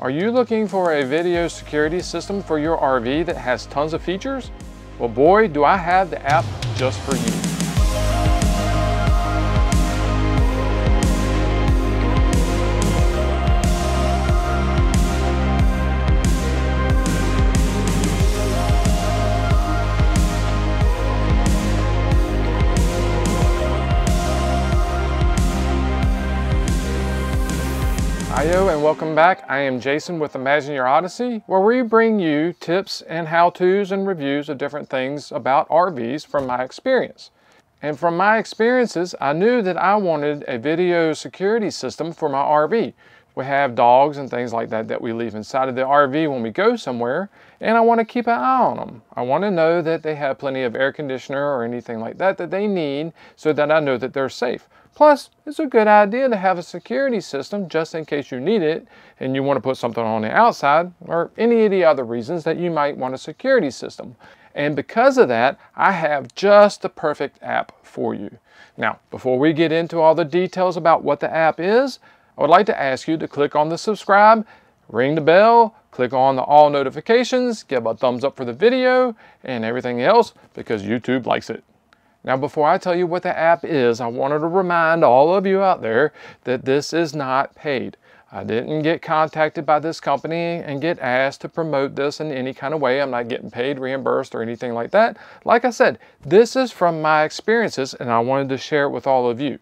Are you looking for a video security system for your RV that has tons of features? Well boy, do I have the app just for you. Hiyo and welcome back. I am Jason with Imagine Your Odyssey, where we bring you tips and how-tos and reviews of different things about RVs from my experience. And from my experiences, I knew that I wanted a video security system for my RV. We have dogs and things like that that we leave inside of the RV when we go somewhere, and I want to keep an eye on them. I want to know that they have plenty of air conditioner or anything like that that they need so that I know that they're safe. Plus, it's a good idea to have a security system just in case you need it and you want to put something on the outside or any of the other reasons that you might want a security system. And because of that, I have just the perfect app for you. Now, before we get into all the details about what the app is, I would like to ask you to click on the subscribe, ring the bell, click on the all notifications, give a thumbs up for the video and everything else because YouTube likes it. Now before I tell you what the app is, I wanted to remind all of you out there that this is not paid. I didn't get contacted by this company and get asked to promote this in any kind of way. I'm not getting paid, reimbursed, or anything like that. Like I said, this is from my experiences and I wanted to share it with all of you.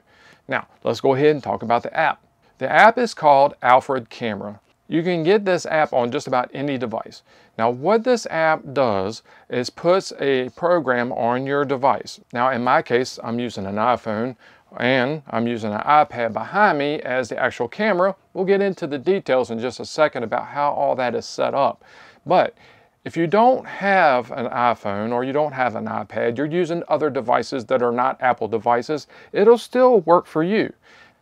Now, let's go ahead and talk about the app. The app is called Alfred Camera. You can get this app on just about any device. Now what this app does is puts a program on your device. Now in my case, I'm using an iPhone and I'm using an iPad behind me as the actual camera. We'll get into the details in just a second about how all that is set up. But if you don't have an iPhone or you don't have an iPad, you're using other devices that are not Apple devices, it'll still work for you.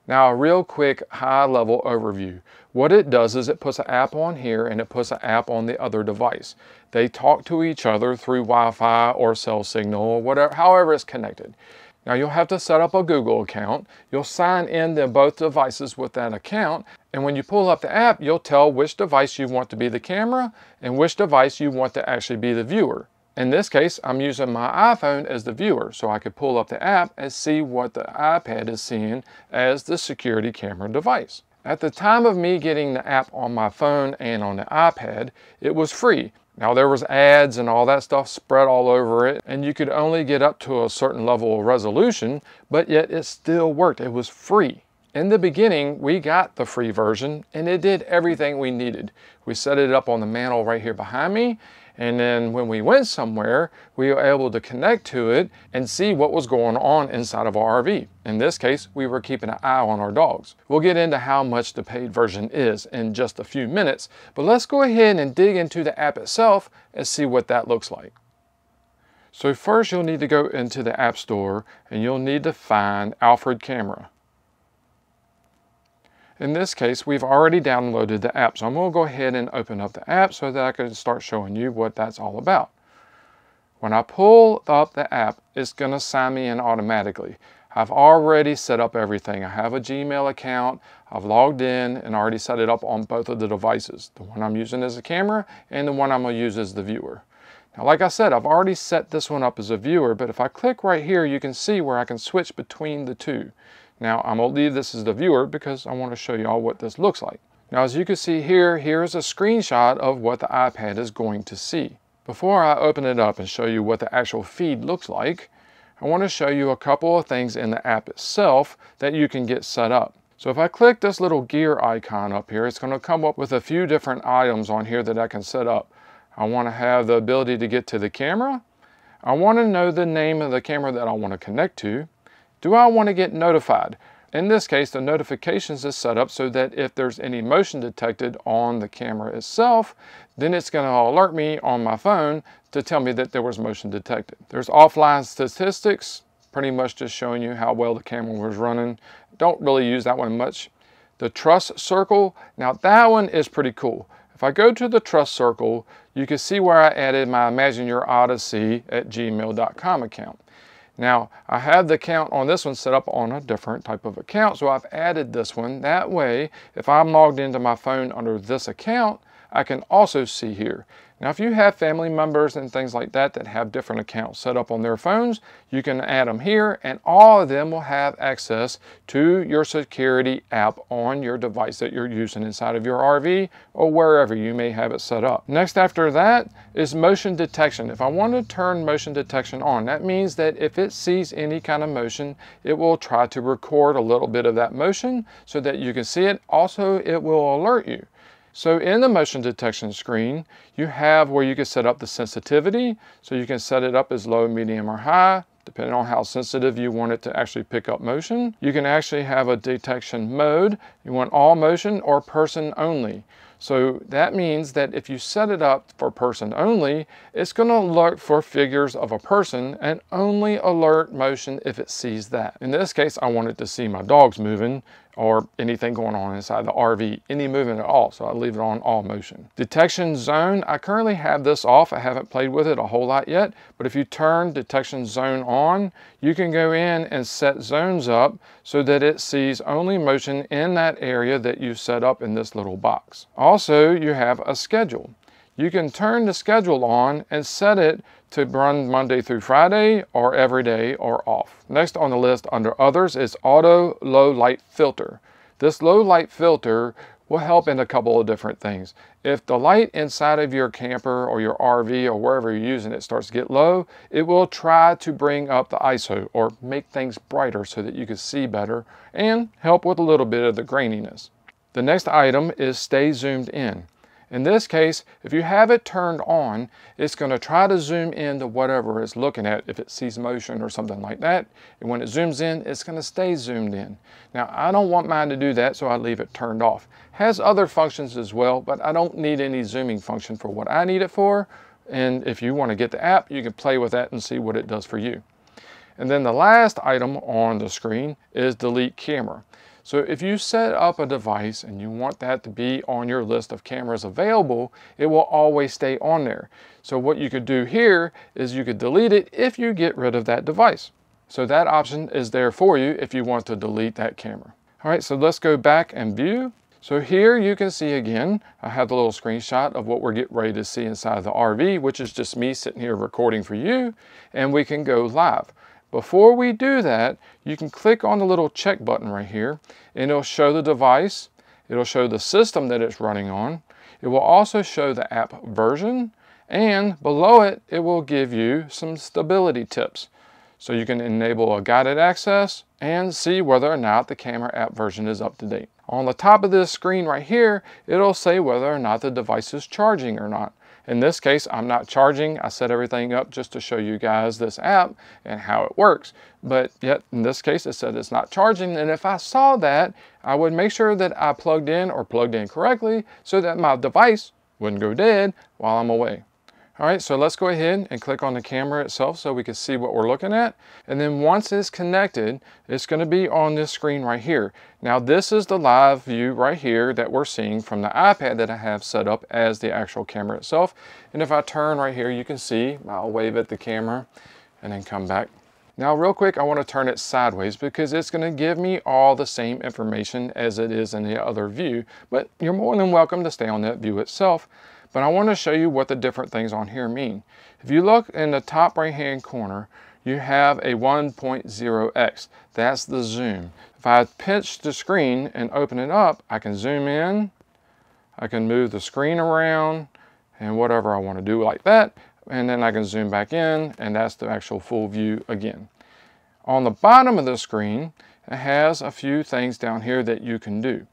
Now a real quick high level overview. What it does is it puts an app on here and it puts an app on the other device. They talk to each other through Wi-Fi or cell signal or whatever, however it's connected. Now you'll have to set up a Google account. You'll sign in to both devices with that account. And when you pull up the app, you'll tell which device you want to be the camera and which device you want to actually be the viewer. In this case, I'm using my iPhone as the viewer, so I could pull up the app and see what the iPad is seeing as the security camera device. At the time of me getting the app on my phone and on the iPad, it was free. Now there was ads and all that stuff spread all over it, and you could only get up to a certain level of resolution, but yet it still worked. It was free. In the beginning, we got the free version, and it did everything we needed. We set it up on the mantle right here behind me, and then when we went somewhere, we were able to connect to it and see what was going on inside of our RV. In this case, we were keeping an eye on our dogs. We'll get into how much the paid version is in just a few minutes, but let's go ahead and dig into the app itself and see what that looks like. So first you'll need to go into the App Store and you'll need to find Alfred Camera. In this case, we've already downloaded the app, so I'm going to go ahead and open up the app so that I can start showing you what that's all about. When I pull up the app, it's going to sign me in automatically. I've already set up everything. I have a Gmail account, I've logged in and already set it up on both of the devices. The one I'm using as a camera and the one I'm going to use as the viewer. Now, like I said, I've already set this one up as a viewer, but if I click right here, you can see where I can switch between the two. Now I'm to leave this as the viewer because I want to show you all what this looks like. Now as you can see here, here's a screenshot of what the iPad is going to see. Before I open it up and show you what the actual feed looks like, I want to show you a couple of things in the app itself that you can get set up. So if I click this little gear icon up here, it's going to come up with a few different items on here that I can set up. I want to have the ability to get to the camera. I want to know the name of the camera that I want to connect to. Do I want to get notified? In this case, the notifications is set up so that if there's any motion detected on the camera itself, then it's going to alert me on my phone to tell me that there was motion detected. There's offline statistics, pretty much just showing you how well the camera was running. Don't really use that one much. The trust circle, now that one is pretty cool. If I go to the trust circle, you can see where I added my Imagine Your Odyssey at gmail.com account. Now, I have the account on this one set up on a different type of account, so I've added this one. That way, if I'm logged into my phone under this account, I can also see here. Now, if you have family members and things like that that have different accounts set up on their phones, you can add them here and all of them will have access to your security app on your device that you're using inside of your RV or wherever you may have it set up. Next after that is motion detection. If I want to turn motion detection on, that means that if it sees any kind of motion, it will try to record a little bit of that motion so that you can see it. Also, it will alert you. So in the motion detection screen, you have where you can set up the sensitivity. So you can set it up as low, medium, or high, depending on how sensitive you want it to actually pick up motion. You can actually have a detection mode. You want all motion or person only. So that means that if you set it up for person only, it's going to look for figures of a person and only alert motion if it sees that. In this case, I wanted to see my dogs moving or anything going on inside the RV, any movement at all. So I leave it on all motion. Detection zone, I currently have this off. I haven't played with it a whole lot yet, but if you turn detection zone on, you can go in and set zones up so that it sees only motion in that area that you set up in this little box. Also, you have a schedule. You can turn the schedule on and set it to run Monday through Friday or every day or off. Next on the list under others is auto low light filter. This low light filter will help in a couple of different things. If the light inside of your camper or your RV or wherever you're using it starts to get low, it will try to bring up the ISO or make things brighter so that you can see better and help with a little bit of the graininess. The next item is stay zoomed in. In this case, if you have it turned on, it's going to try to zoom in to whatever it's looking at, if it sees motion or something like that. And when it zooms in, it's going to stay zoomed in. Now, I don't want mine to do that, so I leave it turned off. Has other functions as well, but I don't need any zooming function for what I need it for. And if you want to get the app, you can play with that and see what it does for you. And then the last item on the screen is delete camera. So if you set up a device and you want that to be on your list of cameras available, it will always stay on there. So what you could do here is you could delete it if you get rid of that device. So that option is there for you if you want to delete that camera. All right, so let's go back and view. So here you can see again, I have the little screenshot of what we're getting ready to see inside the RV, which is just me sitting here recording for you, and we can go live. Before we do that, you can click on the little check button right here and it'll show the device, it'll show the system that it's running on, it will also show the app version, and below it, it will give you some stability tips. So you can enable a guided access and see whether or not the camera app version is up to date. On the top of this screen right here, it'll say whether or not the device is charging or not. In this case, I'm not charging. I set everything up just to show you guys this app and how it works. But yet, in this case, it said it's not charging. And if I saw that, I would make sure that I plugged in or plugged in correctly so that my device wouldn't go dead while I'm away. All right, so let's go ahead and click on the camera itself so we can see what we're looking at. And then once it's connected, it's gonna be on this screen right here. Now this is the live view right here that we're seeing from the iPad that I have set up as the actual camera itself. And if I turn right here, you can see, I'll wave at the camera and then come back. Now real quick, I wanna turn it sideways because it's gonna give me all the same information as it is in the other view, but you're more than welcome to stay on that view itself. But I want to show you what the different things on here mean. If you look in the top right hand corner, you have a 1.0x. That's the zoom. If I pinch the screen and open it up, I can zoom in, I can move the screen around, and whatever I want to do like that. And then I can zoom back in, and that's the actual full view again. On the bottom of the screen, it has a few things down here that you can do.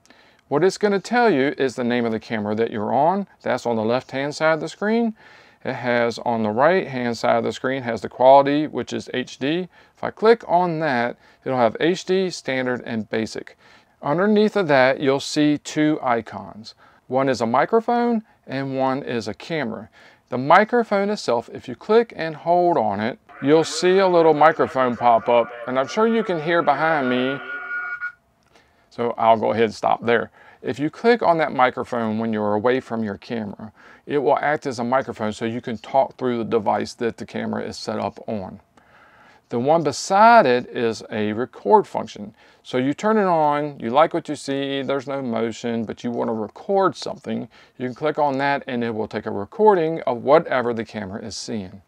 What it's going to tell you is the name of the camera that you're on. That's on the left hand side of the screen. It has on the right hand side of the screen has the quality, which is HD. If I click on that, it'll have HD, standard, and basic. Underneath of that, you'll see two icons. One is a microphone and one is a camera. The microphone itself, if you click and hold on it, you'll see a little microphone pop up. And I'm sure you can hear behind me so I'll go ahead and stop there. If you click on that microphone when you're away from your camera, it will act as a microphone so you can talk through the device that the camera is set up on. The one beside it is a record function. So you turn it on, you like what you see, there's no motion, but you want to record something. You can click on that and it will take a recording of whatever the camera is seeing.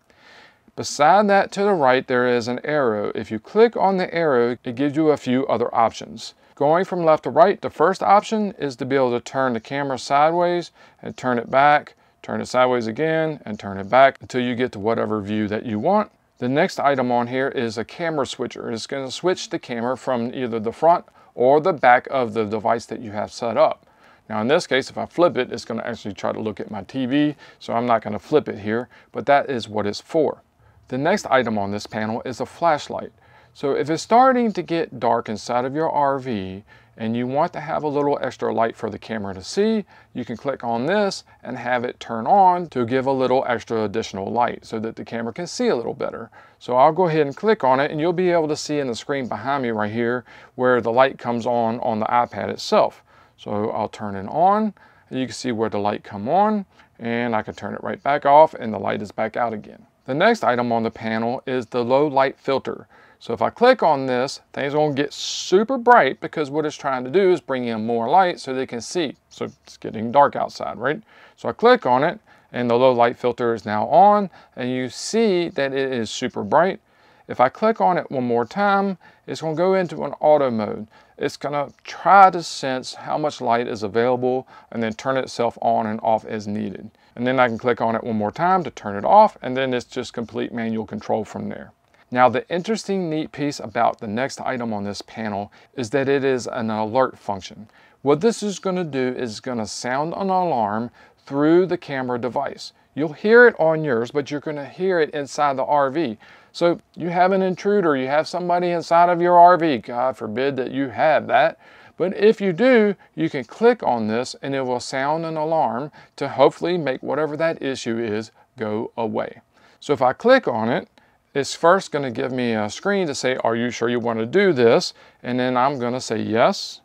Beside that to the right, there is an arrow. If you click on the arrow, it gives you a few other options. Going from left to right, the first option is to be able to turn the camera sideways and turn it back, turn it sideways again, and turn it back until you get to whatever view that you want. The next item on here is a camera switcher. It's going to switch the camera from either the front or the back of the device that you have set up. Now in this case, if I flip it, it's going to actually try to look at my TV, so I'm not going to flip it here, but that is what it's for. The next item on this panel is a flashlight. So if it's starting to get dark inside of your RV and you want to have a little extra light for the camera to see, you can click on this and have it turn on to give a little extra additional light so that the camera can see a little better. So I'll go ahead and click on it and you'll be able to see in the screen behind me right here where the light comes on on the iPad itself. So I'll turn it on and you can see where the light come on and I can turn it right back off and the light is back out again. The next item on the panel is the low light filter. So if I click on this, things are to get super bright because what it's trying to do is bring in more light so they can see. So it's getting dark outside, right? So I click on it and the low light filter is now on and you see that it is super bright. If I click on it one more time, it's going to go into an auto mode. It's going to try to sense how much light is available and then turn itself on and off as needed. And then I can click on it one more time to turn it off and then it's just complete manual control from there. Now the interesting neat piece about the next item on this panel is that it is an alert function. What this is going to do is going to sound an alarm through the camera device. You'll hear it on yours, but you're going to hear it inside the RV. So you have an intruder, you have somebody inside of your RV. God forbid that you have that. But if you do, you can click on this and it will sound an alarm to hopefully make whatever that issue is go away. So if I click on it, it's first going to give me a screen to say, are you sure you want to do this? And then I'm going to say yes.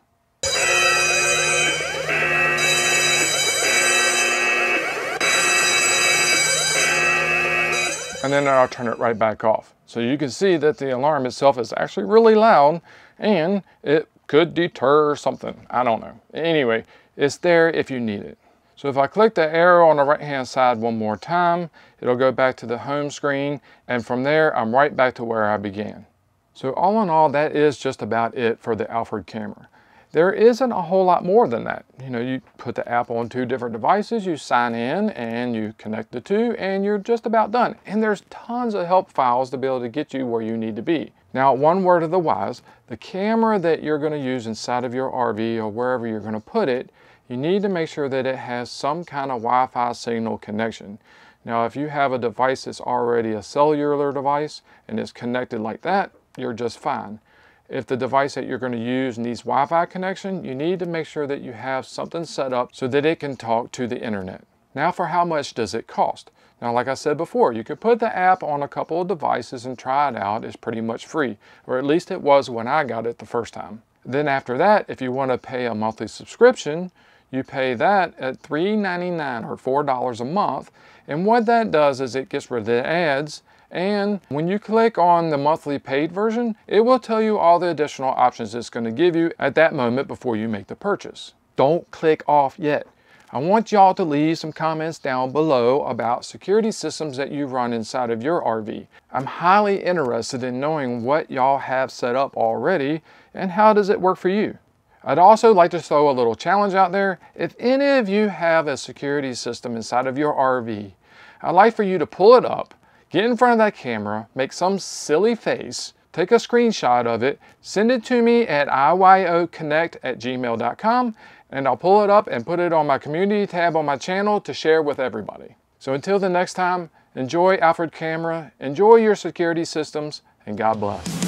And then I'll turn it right back off. So you can see that the alarm itself is actually really loud and it could deter something. I don't know. Anyway, it's there if you need it. So if I click the arrow on the right hand side one more time, it'll go back to the home screen and from there I'm right back to where I began. So all in all, that is just about it for the Alfred camera. There isn't a whole lot more than that. You know, you put the app on two different devices, you sign in and you connect the two and you're just about done. And there's tons of help files to be able to get you where you need to be. Now, one word of the wise, the camera that you're gonna use inside of your RV or wherever you're gonna put it, you need to make sure that it has some kind of Wi-Fi signal connection. Now, if you have a device that's already a cellular device and it's connected like that, you're just fine. If the device that you're going to use needs Wi-Fi connection, you need to make sure that you have something set up so that it can talk to the internet. Now for how much does it cost? Now like I said before, you could put the app on a couple of devices and try it out. It's pretty much free, or at least it was when I got it the first time. Then after that, if you want to pay a monthly subscription, you pay that at $3.99 or $4 a month. And what that does is it gets rid of the ads and when you click on the monthly paid version, it will tell you all the additional options it's going to give you at that moment before you make the purchase. Don't click off yet. I want y'all to leave some comments down below about security systems that you run inside of your RV. I'm highly interested in knowing what y'all have set up already and how does it work for you. I'd also like to throw a little challenge out there. If any of you have a security system inside of your RV, I'd like for you to pull it up Get in front of that camera, make some silly face, take a screenshot of it, send it to me at iYOconnect at gmail.com, and I'll pull it up and put it on my community tab on my channel to share with everybody. So until the next time, enjoy Alfred Camera, enjoy your security systems, and God bless.